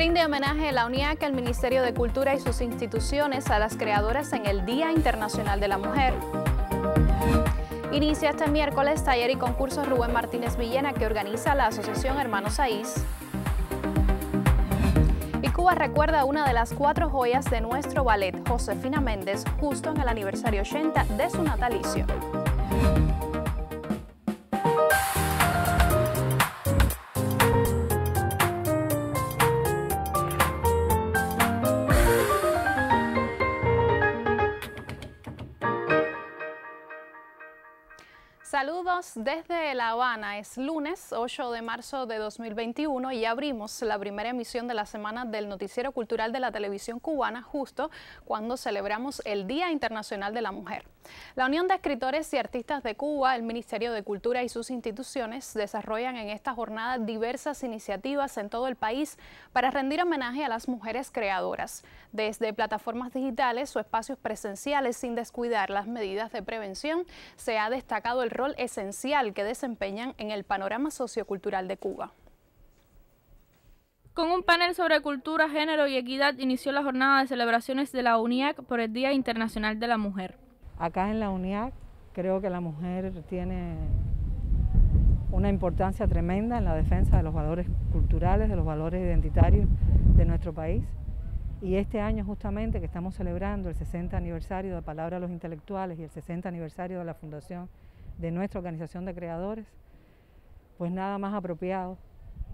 Rinde homenaje la UNIAC, el Ministerio de Cultura y sus instituciones a las creadoras en el Día Internacional de la Mujer. Inicia este miércoles taller y concurso Rubén Martínez Villena que organiza la Asociación Hermanos Aís. Y Cuba recuerda una de las cuatro joyas de nuestro ballet, Josefina Méndez, justo en el aniversario 80 de su natalicio. Desde La Habana. Es lunes 8 de marzo de 2021 y abrimos la primera emisión de la semana del Noticiero Cultural de la Televisión Cubana justo cuando celebramos el Día Internacional de la Mujer. La Unión de Escritores y Artistas de Cuba, el Ministerio de Cultura y sus instituciones desarrollan en esta jornada diversas iniciativas en todo el país para rendir homenaje a las mujeres creadoras, desde plataformas digitales o espacios presenciales sin descuidar las medidas de prevención, se ha destacado el rol esencial que desempeñan en el panorama sociocultural de Cuba. Con un panel sobre cultura, género y equidad inició la jornada de celebraciones de la UNIAC por el Día Internacional de la Mujer. Acá en la UNIAC creo que la mujer tiene una importancia tremenda en la defensa de los valores culturales, de los valores identitarios de nuestro país. Y este año justamente que estamos celebrando el 60 aniversario de Palabra a los Intelectuales y el 60 aniversario de la fundación de nuestra organización de creadores, pues nada más apropiado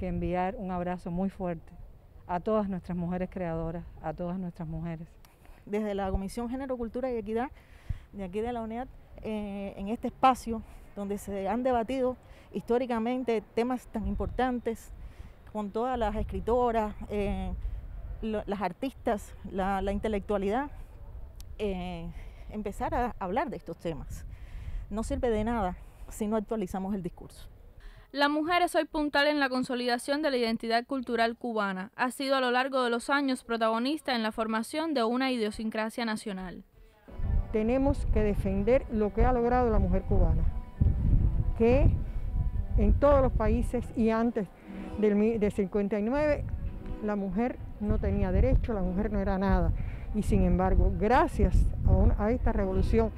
que enviar un abrazo muy fuerte a todas nuestras mujeres creadoras, a todas nuestras mujeres. Desde la Comisión Género, Cultura y Equidad de aquí de la UNED eh, en este espacio donde se han debatido históricamente temas tan importantes con todas las escritoras, eh, las artistas, la, intelectualidad, eh, empezar a hablar de estos temas. No sirve de nada si no actualizamos el discurso. La mujer es hoy puntal en la consolidación de la identidad cultural cubana. Ha sido a lo largo de los años protagonista en la formación de una idiosincrasia nacional tenemos que defender lo que ha logrado la mujer cubana, que en todos los países y antes del, 59 la mujer no tenía derecho, la mujer no era nada. Y sin embargo, gracias a, esta revolución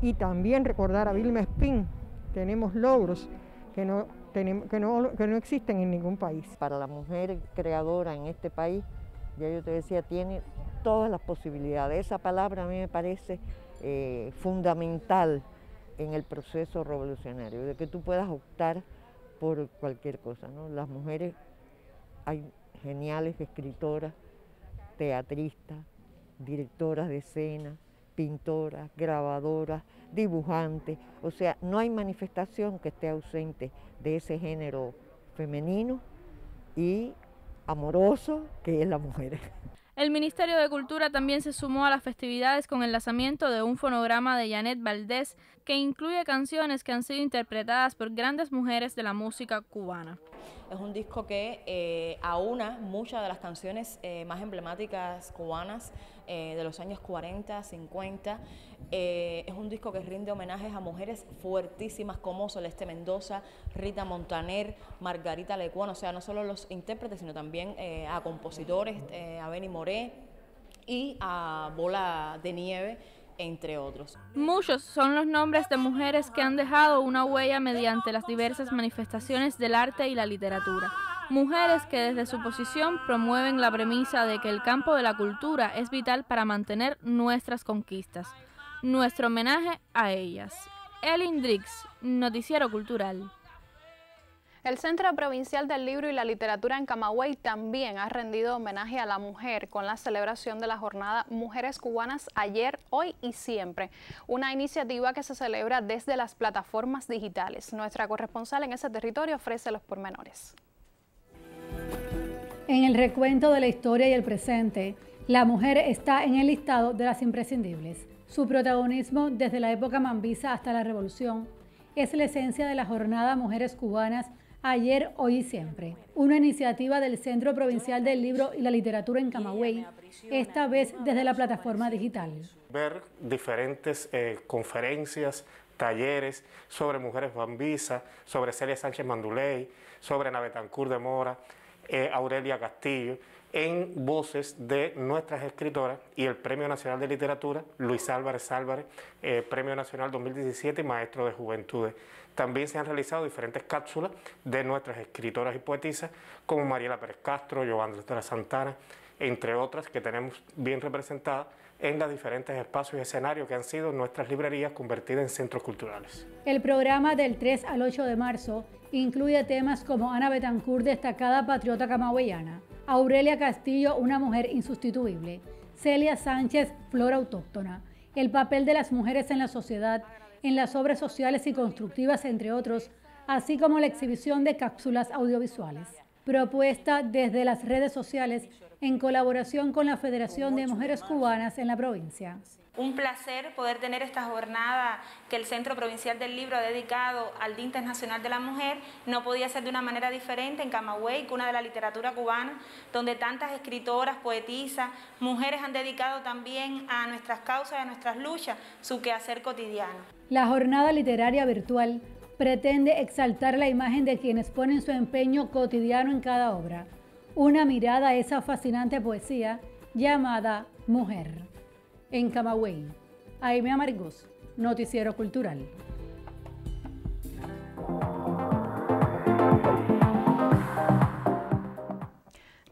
y también recordar a Vilma Espín, tenemos logros que no, que, no, que no existen en ningún país. Para la mujer creadora en este país, ya yo te decía, tiene todas las posibilidades. Esa palabra a mí me parece eh, fundamental en el proceso revolucionario, de que tú puedas optar por cualquier cosa. ¿no? Las mujeres, hay geniales escritoras, teatristas, directoras de escena, pintoras, grabadoras, dibujantes, o sea, no hay manifestación que esté ausente de ese género femenino y amoroso que es la mujer. El Ministerio de Cultura también se sumó a las festividades con el lanzamiento de un fonograma de Janet Valdés que incluye canciones que han sido interpretadas por grandes mujeres de la música cubana. Es un disco que eh, aúna muchas de las canciones eh, más emblemáticas cubanas eh, de los años 40, 50. es un disco que rinde homenajes a mujeres fuertísimas como Celeste Mendoza, Rita Montaner, Margarita Lecuona, o sea, no solo los intérpretes, sino también a compositores, a Benny Moré y a Bola de Nieve entre otros. Muchos son los nombres de mujeres que han dejado una huella mediante las diversas manifestaciones del arte y la literatura. Mujeres que desde su posición promueven la premisa de que el campo de la cultura es vital para mantener nuestras conquistas. Nuestro homenaje a ellas. Elin Drix, Noticiero Cultural. El Centro Provincial del Libro y la Literatura en Camagüey también ha rendido homenaje a la mujer con la celebración de la jornada Mujeres Cubanas ayer, hoy y siempre, una iniciativa que se celebra desde las plataformas digitales. Nuestra corresponsal en ese territorio ofrece los pormenores. En el recuento de la historia y el presente, la mujer está en el listado de las imprescindibles. Su protagonismo desde la época mambisa hasta la revolución es la esencia de la jornada Mujeres Cubanas Ayer, Hoy y Siempre, una iniciativa del Centro Provincial del Libro y la Literatura en Camagüey, esta vez desde la plataforma digital. Ver diferentes eh, conferencias, talleres sobre mujeres bambisas, sobre Celia Sánchez Manduley, sobre Navetancourt de Mora, eh, Aurelia Castillo, en voces de nuestras escritoras y el Premio Nacional de Literatura, Luis Álvarez Álvarez, eh, Premio Nacional 2017 y Maestro de Juventudes. También se han realizado diferentes cápsulas de nuestras escritoras y poetisas, como Mariela Pérez Castro, Giovanna la Santana, entre otras que tenemos bien representadas en los diferentes espacios y escenarios que han sido nuestras librerías convertidas en centros culturales. El programa del 3 al 8 de marzo incluye temas como Ana Betancourt, destacada patriota camagüeyana, Aurelia Castillo, una mujer insustituible, Celia Sánchez, flora autóctona, el papel de las mujeres en la sociedad, en las obras sociales y constructivas, entre otros, así como la exhibición de cápsulas audiovisuales. Propuesta desde las redes sociales en colaboración con la Federación de Mujeres Cubanas en la provincia. Un placer poder tener esta jornada que el Centro Provincial del Libro ha dedicado al Día Internacional de la Mujer. No podía ser de una manera diferente en Camagüey, cuna de la literatura cubana, donde tantas escritoras, poetisas, mujeres han dedicado también a nuestras causas a nuestras luchas su quehacer cotidiano. La jornada literaria virtual pretende exaltar la imagen de quienes ponen su empeño cotidiano en cada obra una mirada a esa fascinante poesía llamada Mujer. En Camagüey, Aime Amargos, Noticiero Cultural.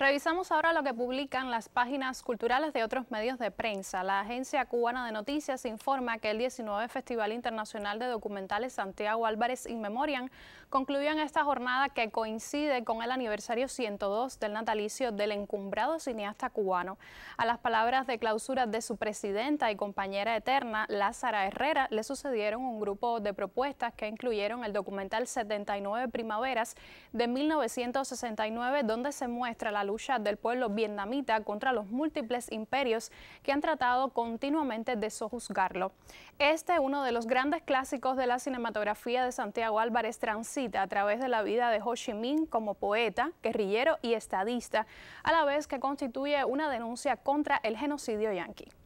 Revisamos ahora lo que publican las páginas culturales de otros medios de prensa. La Agencia Cubana de Noticias informa que el 19 Festival Internacional de Documentales Santiago Álvarez In Memoriam concluyó en esta jornada que coincide con el aniversario 102 del natalicio del encumbrado cineasta cubano. A las palabras de clausura de su presidenta y compañera eterna, Lázara Herrera, le sucedieron un grupo de propuestas que incluyeron el documental 79 Primaveras de 1969, donde se muestra la lucha del pueblo vietnamita contra los múltiples imperios que han tratado continuamente de sojuzgarlo. Este, uno de los grandes clásicos de la cinematografía de Santiago Álvarez, transita a través de la vida de Ho Chi Minh como poeta, guerrillero y estadista, a la vez que constituye una denuncia contra el genocidio yanqui.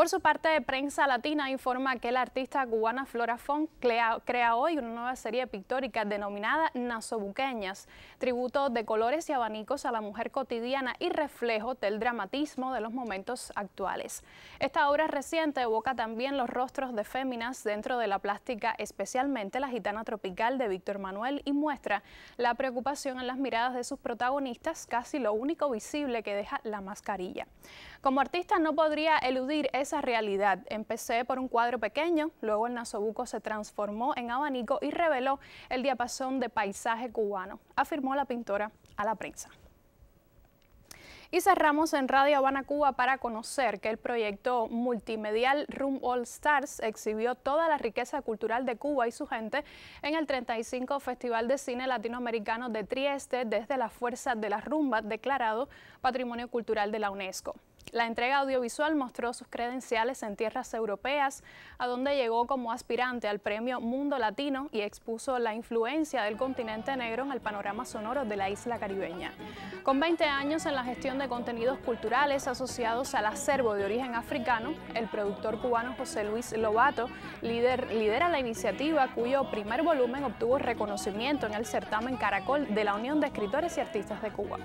Por su parte, Prensa Latina informa que la artista cubana Flora Font crea, hoy una nueva serie pictórica denominada Nasobuqueñas, tributo de colores y abanicos a la mujer cotidiana y reflejo del dramatismo de los momentos actuales. Esta obra reciente evoca también los rostros de féminas dentro de la plástica, especialmente la gitana tropical de Víctor Manuel, y muestra la preocupación en las miradas de sus protagonistas, casi lo único visible que deja la mascarilla. Como artista no podría eludir esa realidad. Empecé por un cuadro pequeño, luego el nasobuco se transformó en abanico y reveló el diapasón de paisaje cubano, afirmó la pintora a la prensa. Y cerramos en Radio Habana, Cuba para conocer que el proyecto multimedial Room All Stars exhibió toda la riqueza cultural de Cuba y su gente en el 35 Festival de Cine Latinoamericano de Trieste desde la Fuerza de la Rumba, declarado Patrimonio Cultural de la UNESCO. La entrega audiovisual mostró sus credenciales en tierras europeas, a donde llegó como aspirante al premio Mundo Latino y expuso la influencia del continente negro en el panorama sonoro de la isla caribeña. Con 20 años en la gestión de contenidos culturales asociados al acervo de origen africano, el productor cubano José Luis Lobato lidera la iniciativa cuyo primer volumen obtuvo reconocimiento en el certamen Caracol de la Unión de Escritores y Artistas de Cuba.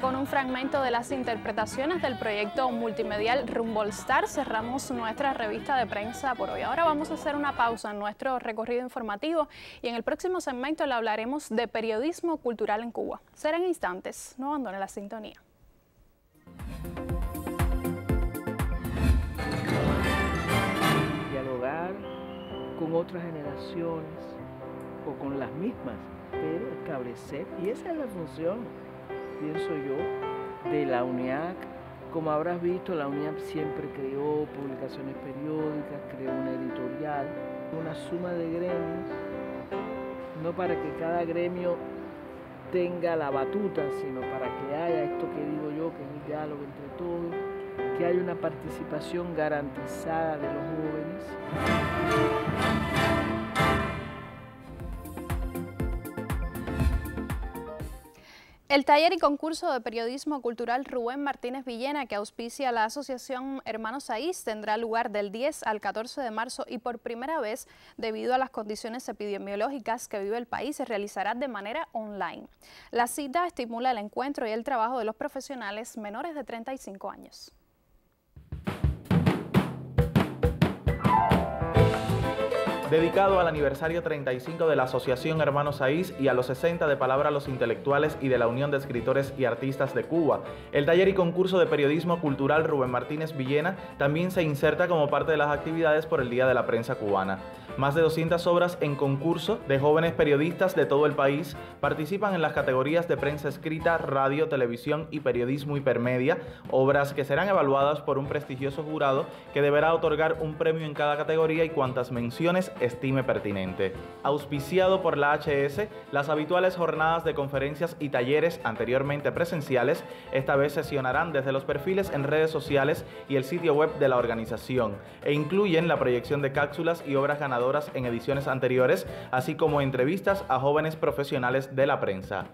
Con un fragmento de las interpretaciones del proyecto multimedial Rumbo Star cerramos nuestra revista de prensa por hoy. Ahora vamos a hacer una pausa en nuestro recorrido informativo y en el próximo segmento le hablaremos de periodismo cultural en Cuba. Será en instantes, no abandone la sintonía. Dialogar con otras generaciones o con las mismas, pero establecer, y esa es la función, pienso yo, de la UNIAC. Como habrás visto, la UNIAC siempre creó publicaciones periódicas, creó una editorial, una suma de gremios, no para que cada gremio tenga la batuta, sino para que haya esto que digo yo, que es el diálogo entre todos, que haya una participación garantizada de los jóvenes. El taller y concurso de periodismo cultural Rubén Martínez Villena, que auspicia la Asociación Hermanos Saiz, tendrá lugar del 10 al 14 de marzo y por primera vez, debido a las condiciones epidemiológicas que vive el país, se realizará de manera online. La cita estimula el encuentro y el trabajo de los profesionales menores de 35 años. Dedicado al aniversario 35 de la Asociación Hermanos Saiz y a los 60 de Palabra a los Intelectuales y de la Unión de Escritores y Artistas de Cuba. El taller y concurso de periodismo cultural Rubén Martínez Villena también se inserta como parte de las actividades por el Día de la Prensa Cubana. Más de 200 obras en concurso de jóvenes periodistas de todo el país participan en las categorías de prensa escrita, radio, televisión y periodismo hipermedia, obras que serán evaluadas por un prestigioso jurado que deberá otorgar un premio en cada categoría y cuantas menciones estime pertinente. Auspiciado por la HS, las habituales jornadas de conferencias y talleres anteriormente presenciales esta vez sesionarán desde los perfiles en redes sociales y el sitio web de la organización e incluyen la proyección de cápsulas y obras ganadoras en ediciones anteriores, así como entrevistas a jóvenes profesionales de la prensa.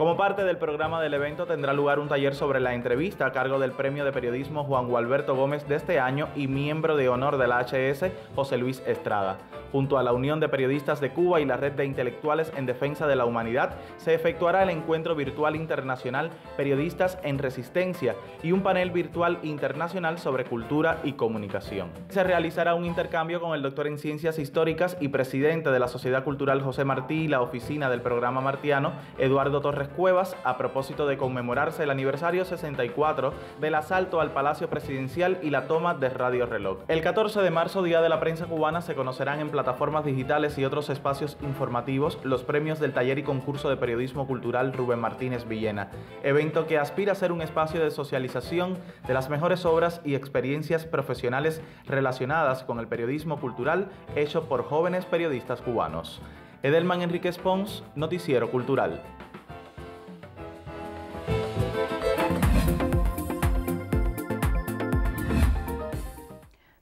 Como parte del programa del evento tendrá lugar un taller sobre la entrevista a cargo del Premio de Periodismo Juan Gualberto Gómez de este año y miembro de honor de la HS José Luis Estrada. Junto a la Unión de Periodistas de Cuba y la Red de Intelectuales en Defensa de la Humanidad, se efectuará el encuentro virtual internacional Periodistas en Resistencia y un panel virtual internacional sobre cultura y comunicación. Se realizará un intercambio con el doctor en Ciencias Históricas y presidente de la Sociedad Cultural José Martí y la oficina del programa Martiano, Eduardo Torres Cuevas, a propósito de conmemorarse el aniversario 64 del asalto al Palacio Presidencial y la toma de Radio Reloj. El 14 de marzo, Día de la Prensa Cubana, se conocerán en plataformas digitales y otros espacios informativos los premios del taller y concurso de periodismo cultural Rubén Martínez Villena, evento que aspira a ser un espacio de socialización de las mejores obras y experiencias profesionales relacionadas con el periodismo cultural hecho por jóvenes periodistas cubanos. Edelman Enrique Pons, Noticiero Cultural.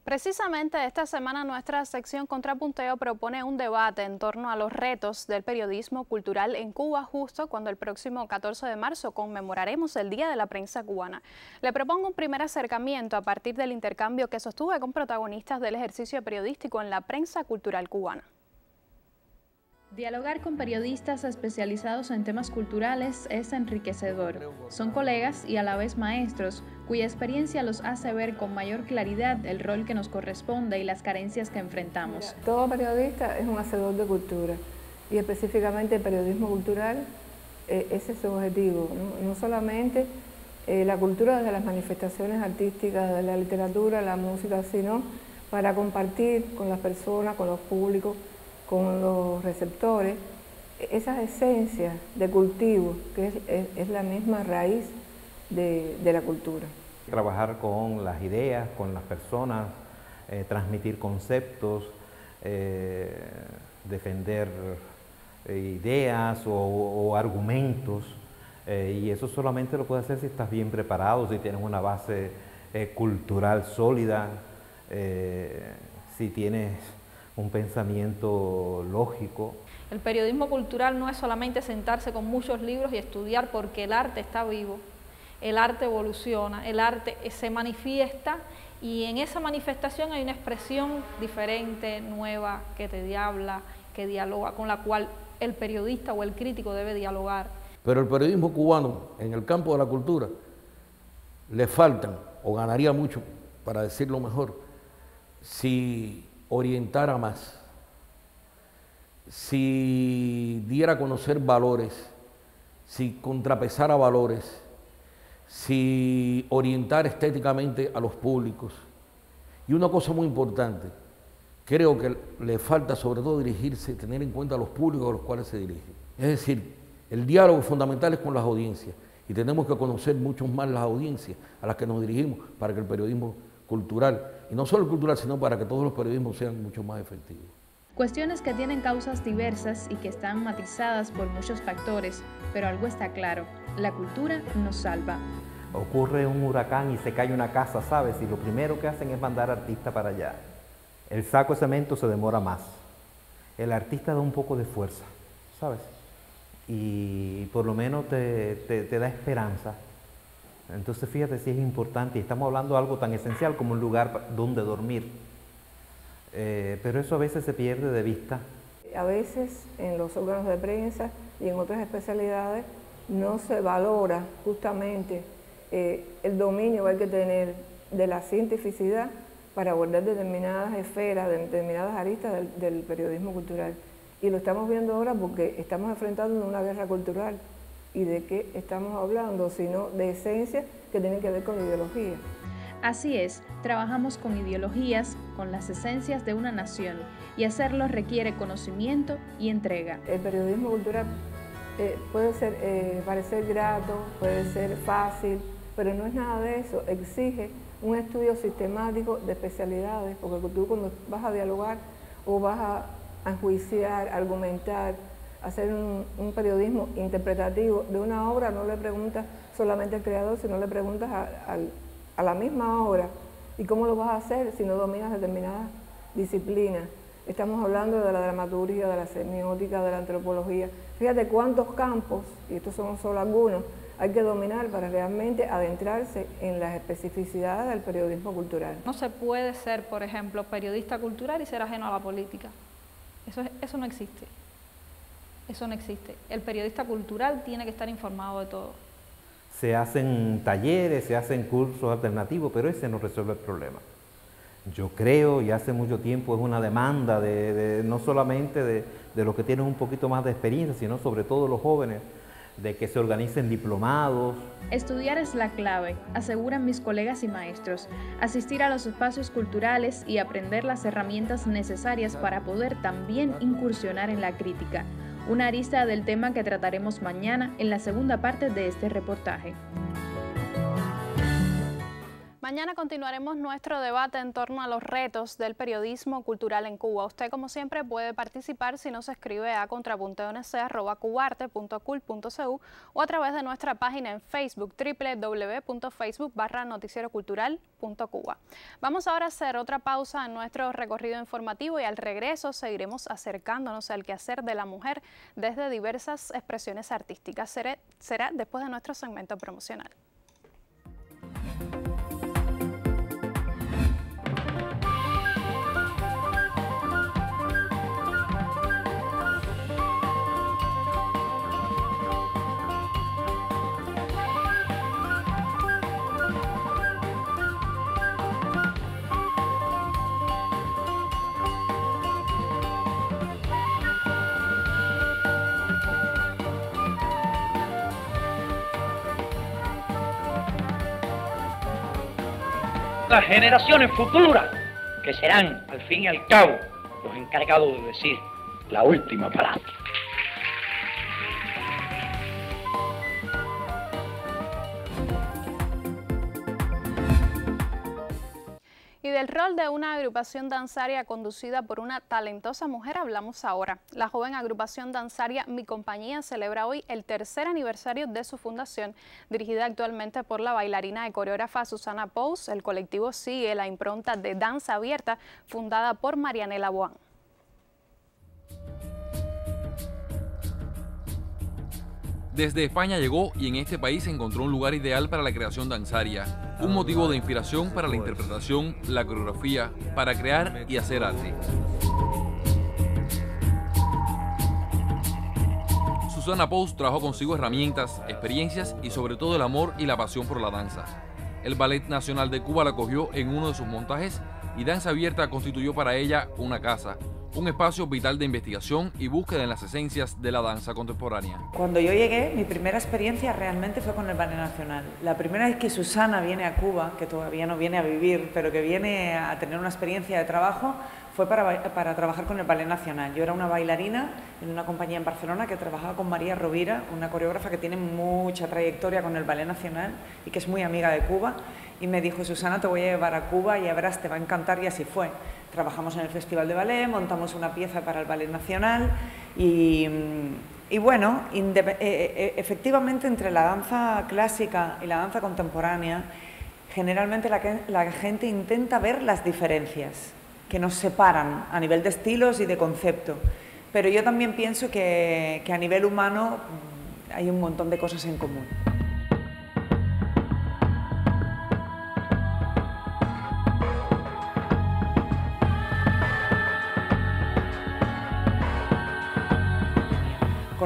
Precisamente esta semana nuestra sección Contrapunteo propone un debate en torno a los retos del periodismo cultural en Cuba justo cuando el próximo 14 de marzo conmemoraremos el Día de la Prensa Cubana. Le propongo un primer acercamiento a partir del intercambio que sostuve con protagonistas del ejercicio periodístico en la prensa cultural cubana. Dialogar con periodistas especializados en temas culturales es enriquecedor. Son colegas y a la vez maestros, cuya experiencia los hace ver con mayor claridad el rol que nos corresponde y las carencias que enfrentamos. Todo periodista es un hacedor de cultura y específicamente el periodismo cultural, eh, ese es su objetivo, no, solamente eh, la cultura desde las manifestaciones artísticas, de la literatura, la música, sino para compartir con las personas, con los públicos, con los receptores, esas esencias de cultivo, que es, la misma raíz de, la cultura. Trabajar con las ideas, con las personas, eh, transmitir conceptos, eh, defender eh, ideas o, argumentos, y eso solamente lo puedes hacer si estás bien preparado, si tienes una base cultural sólida, si tienes un pensamiento lógico. El periodismo cultural no es solamente sentarse con muchos libros y estudiar porque el arte está vivo, el arte evoluciona, el arte se manifiesta y en esa manifestación hay una expresión diferente, nueva, que te diabla, que dialoga, con la cual el periodista o el crítico debe dialogar. Pero el periodismo cubano en el campo de la cultura le faltan, o ganaría mucho, para decirlo mejor, si orientara más, si diera a conocer valores, si contrapesara valores, si orientara estéticamente a los públicos. Y una cosa muy importante, creo que le falta sobre todo dirigirse, tener en cuenta a los públicos a los cuales se dirige. Es decir, el diálogo fundamental es con las audiencias y tenemos que conocer mucho más las audiencias a las que nos dirigimos para que el periodismo cultural, y no solo cultural, sino para que todos los periodismos sean mucho más efectivos. Cuestiones que tienen causas diversas y que están matizadas por muchos factores, pero algo está claro, la cultura nos salva. Ocurre un huracán y se cae una casa, ¿sabes? Y lo primero que hacen es mandar artista para allá. El saco de cemento se demora más. El artista da un poco de fuerza, ¿sabes? y por lo menos te, da esperanza. Entonces fíjate si es importante, y estamos hablando de algo tan esencial como un lugar donde dormir, eh, pero eso a veces se pierde de vista. A veces en los órganos de prensa y en otras especialidades no se valora justamente eh, el dominio que hay que tener de la cientificidad para abordar determinadas esferas, determinadas aristas del periodismo cultural. Y lo estamos viendo ahora porque estamos enfrentando una guerra cultural. ¿Y de qué estamos hablando? Sino de esencias que tienen que ver con ideología. Así es, trabajamos con ideologías, con las esencias de una nación, y hacerlo requiere conocimiento y entrega. El periodismo cultural eh, puede ser, eh, parecer grato, puede ser fácil, pero no es nada de eso. Exige un estudio sistemático de especialidades, porque tú cuando vas a dialogar o vas a enjuiciar, argumentar, hacer un, periodismo interpretativo de una obra, no le preguntas solamente al creador, sino le preguntas a, la misma obra. ¿Y cómo lo vas a hacer si no dominas determinadas disciplinas? Estamos hablando de la dramaturgia, de la semiótica, de la antropología. Fíjate cuántos campos, y estos son solo algunos, hay que dominar para realmente adentrarse en las especificidades del periodismo cultural. No se puede ser, por ejemplo, periodista cultural y ser ajeno a la política. Eso, eso no existe. Eso no existe. El periodista cultural tiene que estar informado de todo. Se hacen talleres, se hacen cursos alternativos, pero ese no resuelve el problema. Yo creo, y hace mucho tiempo es una demanda de, no solamente de, de los que tienen un poquito más de experiencia, sino sobre todo los jóvenes, de que se organicen diplomados. Estudiar es la clave, aseguran mis colegas y maestros. Asistir a los espacios culturales y aprender las herramientas necesarias para poder también incursionar en la crítica. Una arista del tema que trataremos mañana en la segunda parte de este reportaje. Mañana continuaremos nuestro debate en torno a los retos del periodismo cultural en Cuba. Usted, como siempre, puede participar si nos escribe a contrapuntonc.cubarte.cul.cu o a través de nuestra página en Facebook, www.facebook barra noticierocultural.cuba. Vamos ahora a hacer otra pausa en nuestro recorrido informativo y al regreso seguiremos acercándonos al quehacer de la mujer desde diversas expresiones artísticas. será después de nuestro segmento promocional. Las generaciones futuras, que serán, al fin y al cabo, los encargados de decir la última palabra. Del rol de una agrupación danzaria conducida por una talentosa mujer hablamos ahora. La joven agrupación danzaria Mi Compañía celebra hoy el tercer aniversario de su fundación, dirigida actualmente por la bailarina y coreógrafa Susana Pous. El colectivo sigue la impronta de danza abierta fundada por Marianela Boan. Desde España llegó y en este país encontró un lugar ideal para la creación danzaria, un motivo de inspiración para la interpretación, la coreografía, para crear y hacer arte. Susana Post trajo consigo herramientas, experiencias y sobre todo el amor y la pasión por la danza. El Ballet Nacional de Cuba la acogió en uno de sus montajes y Danza Abierta constituyó para ella una casa, un espacio vital de investigación y búsqueda en las esencias de la danza contemporánea. Cuando yo llegué, mi primera experiencia realmente fue con el Ballet Nacional. La primera vez que Susana viene a Cuba, que todavía no viene a vivir, pero que viene a tener una experiencia de trabajo, fue para, trabajar con el Ballet Nacional. Yo era una bailarina en una compañía en Barcelona que trabajaba con María Rovira, una coreógrafa que tiene mucha trayectoria con el Ballet Nacional y que es muy amiga de Cuba. Y me dijo, Susana, te voy a llevar a Cuba y ya verás, te va a encantar y así fue. Trabajamos en el Festival de Ballet, montamos una pieza para el Ballet Nacional y, bueno, eh, eh, eh, efectivamente entre la danza clásica y la danza contemporánea, generalmente la, la gente intenta ver las diferencias que nos separan a nivel de estilos y de concepto. Pero yo también pienso que, que a nivel humano mm, hay un montón de cosas en común.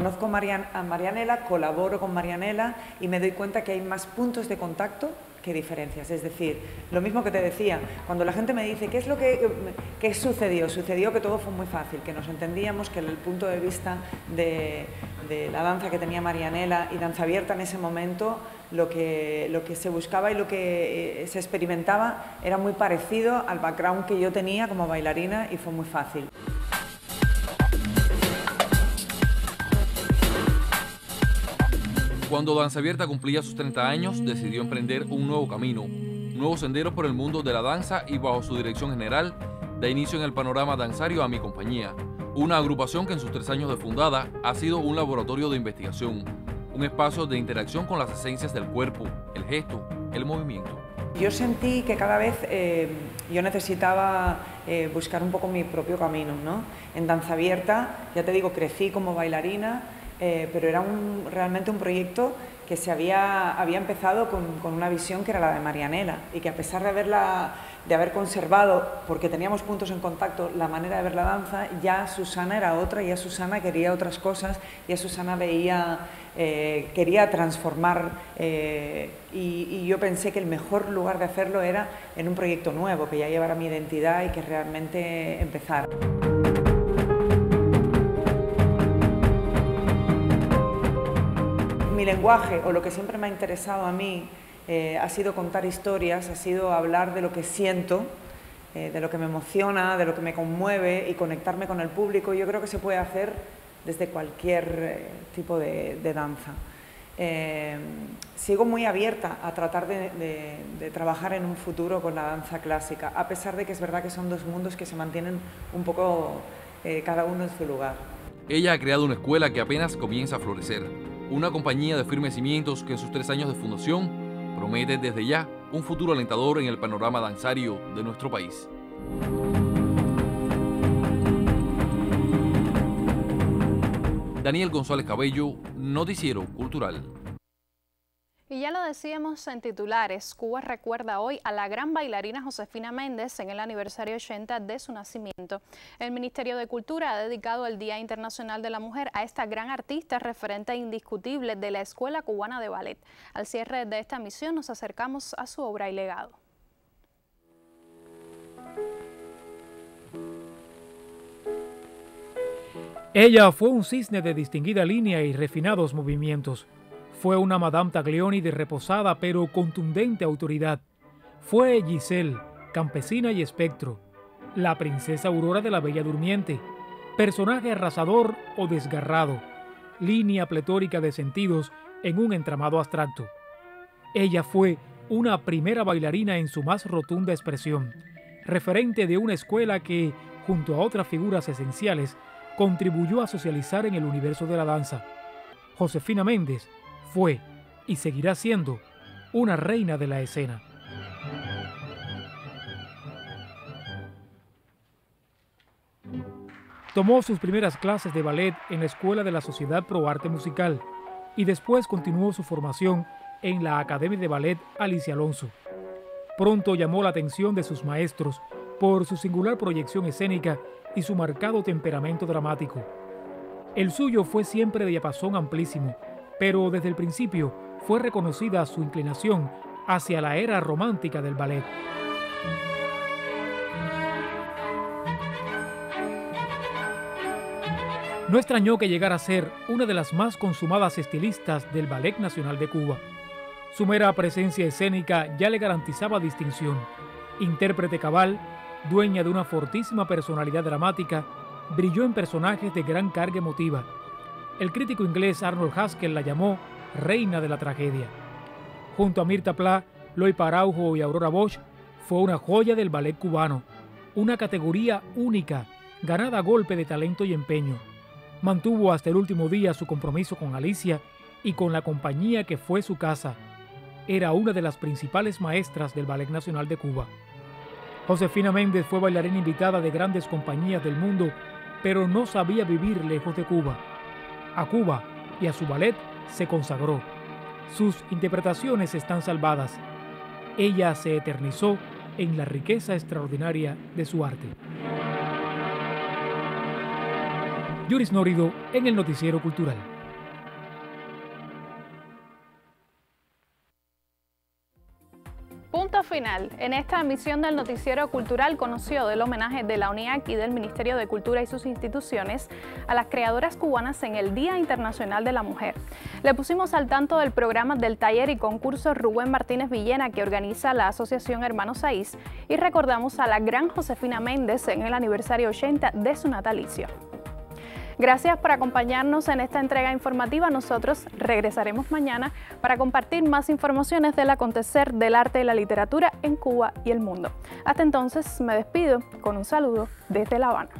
Conozco a Marianela, colaboro con Marianela y me doy cuenta que hay más puntos de contacto que diferencias. Es decir, lo mismo que te decía, cuando la gente me dice, ¿qué es lo que qué sucedió? Sucedió que todo fue muy fácil, que nos entendíamos, que el punto de vista de, la danza que tenía Marianela y danza abierta en ese momento, lo que, lo que se buscaba y lo que eh, se experimentaba era muy parecido al background que yo tenía como bailarina y fue muy fácil. Cuando Danza Abierta cumplía sus 30 años, decidió emprender un nuevo camino, nuevos senderos por el mundo de la danza y bajo su dirección general, da inicio en el panorama danzario a mi compañía, una agrupación que en sus tres años de fundada ha sido un laboratorio de investigación, un espacio de interacción con las esencias del cuerpo, el gesto, el movimiento. Yo sentí que cada vez eh, yo necesitaba eh, buscar un poco mi propio camino. ¿no? En danza abierta, ya te digo, crecí como bailarina, eh, pero era realmente un proyecto que se había, había empezado con, una visión que era la de Marianela y que a pesar de, haberla, de haber conservado, porque teníamos puntos en contacto, la manera de ver la danza, ya Susana era otra, ya Susana quería otras cosas, ya Susana veía, eh, quería transformar eh, y, y, yo pensé que el mejor lugar de hacerlo era en un proyecto nuevo, que ya llevara mi identidad y que realmente empezara. Mi lenguaje o lo que siempre me ha interesado a mí eh, ha sido contar historias, ha sido hablar de lo que siento, eh, de lo que me emociona, de lo que me conmueve y conectarme con el público. Yo creo que se puede hacer desde cualquier eh, tipo de, danza. sigo muy abierta a tratar de, trabajar en un futuro con la danza clásica, a pesar de que es verdad que son dos mundos que se mantienen un poco cada uno en su lugar. Ella ha creado una escuela que apenas comienza a florecer una compañía de firmes cimientos que en sus tres años de fundación promete desde ya un futuro alentador en el panorama danzario de nuestro país. Daniel González Cabello, Noticiero Cultural. Y ya lo decíamos en titulares, Cuba recuerda hoy a la gran bailarina Josefina Méndez en el aniversario 80 de su nacimiento. El Ministerio de Cultura ha dedicado el Día Internacional de la Mujer a esta gran artista referente indiscutible de la Escuela Cubana de Ballet. Al cierre de esta misión nos acercamos a su obra y legado. Ella fue un cisne de distinguida línea y refinados movimientos. Fue una Madame Taglioni de reposada pero contundente autoridad. Fue Giselle, campesina y espectro, la princesa Aurora de la Bella Durmiente, personaje arrasador o desgarrado, línea pletórica de sentidos en un entramado abstracto. Ella fue una primera bailarina en su más rotunda expresión, referente de una escuela que, junto a otras figuras esenciales, contribuyó a socializar en el universo de la danza. Josefina Méndez fue y seguirá siendo una reina de la escena. Tomó sus primeras clases de ballet en la Escuela de la Sociedad Pro Arte Musical y después continuó su formación en la Academia de Ballet Alicia Alonso. Pronto llamó la atención de sus maestros por su singular proyección escénica y su marcado temperamento dramático. El suyo fue siempre de diapasón amplísimo, pero desde el principio fue reconocida su inclinación hacia la era romántica del ballet. No extrañó que llegara a ser una de las más consumadas estilistas del Ballet Nacional de Cuba. Su mera presencia escénica ya le garantizaba distinción. Intérprete cabal, dueña de una fortísima personalidad dramática, brilló en personajes de gran carga emotiva el crítico inglés Arnold Haskell la llamó reina de la tragedia. Junto a Mirta Pla, Loy Paraujo y Aurora Bosch, fue una joya del ballet cubano, una categoría única, ganada a golpe de talento y empeño. Mantuvo hasta el último día su compromiso con Alicia y con la compañía que fue su casa. Era una de las principales maestras del Ballet Nacional de Cuba. Josefina Méndez fue bailarina invitada de grandes compañías del mundo pero no sabía vivir lejos de Cuba. A Cuba y a su ballet se consagró. Sus interpretaciones están salvadas. Ella se eternizó en la riqueza extraordinaria de su arte. Yuris Nórido en el Noticiero Cultural. En esta emisión del Noticiero Cultural conoció del homenaje de la UNIAC y del Ministerio de Cultura y sus instituciones a las creadoras cubanas en el Día Internacional de la Mujer. Le pusimos al tanto del programa del taller y concurso Rubén Martínez Villena que organiza la Asociación Hermanos Saiz y recordamos a la gran Josefina Méndez en el aniversario 80 de su natalicio. Gracias por acompañarnos en esta entrega informativa. Nosotros regresaremos mañana para compartir más informaciones del acontecer del arte y la literatura en Cuba y el mundo. Hasta entonces me despido con un saludo desde La Habana.